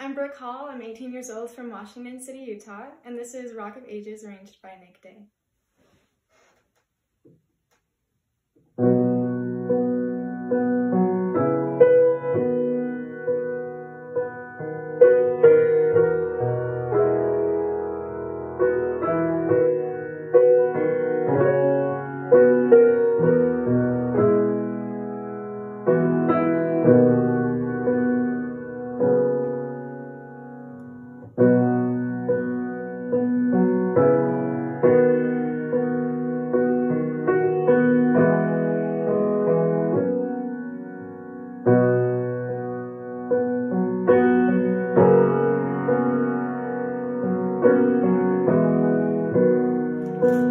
I'm Brooke Hall. I'm 18 years old from Washington City, Utah, and this is Rock of Ages arranged by Nik Day. Thank you.